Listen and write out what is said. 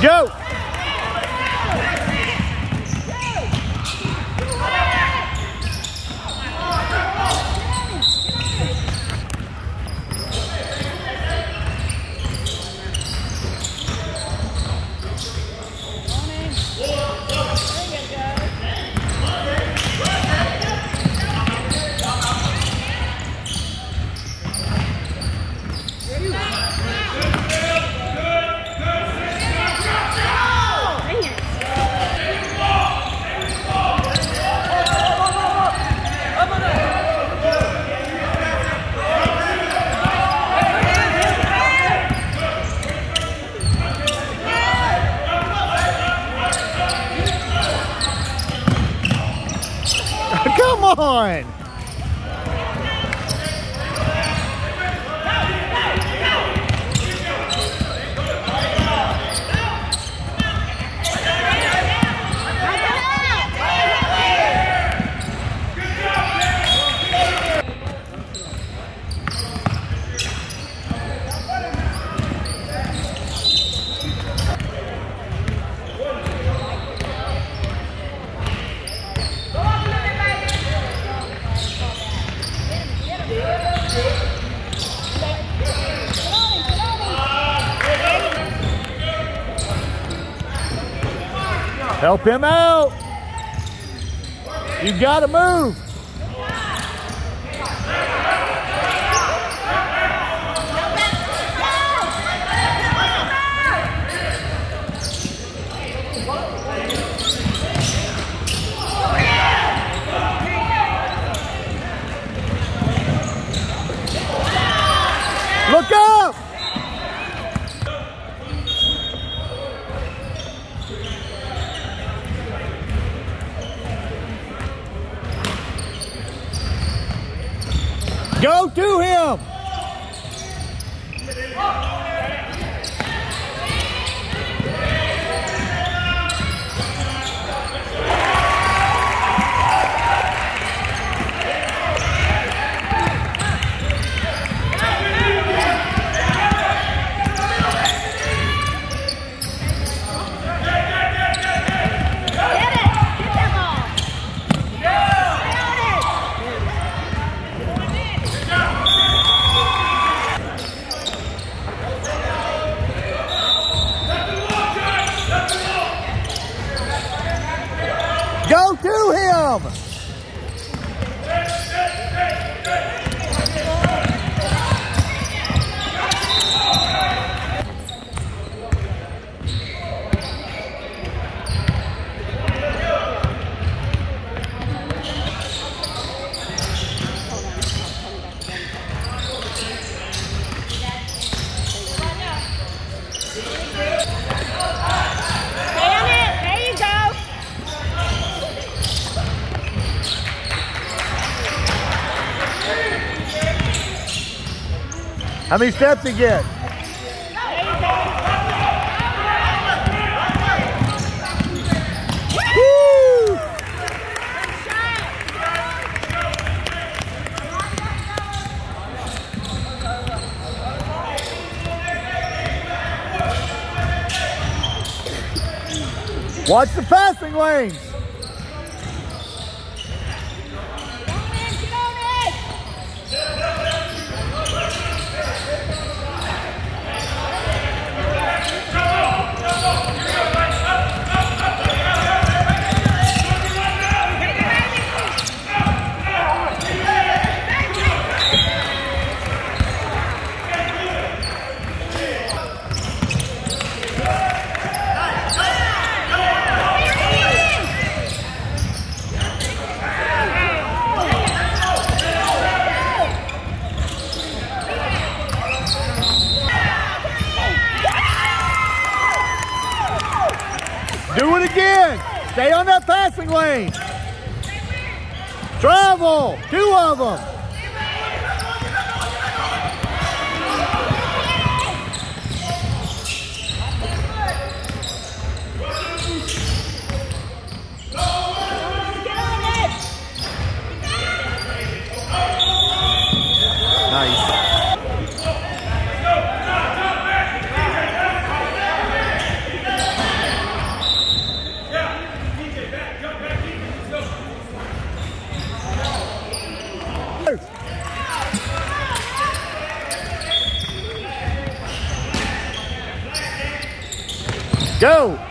Go. On. Help him out. You got to move. Go to him. Go to him. Stay on it. There you go. How many steps you get? Watch the passing lanes. Do it again. Stay on that passing lane. Travel. Two of them. Get on it. Nice. Go.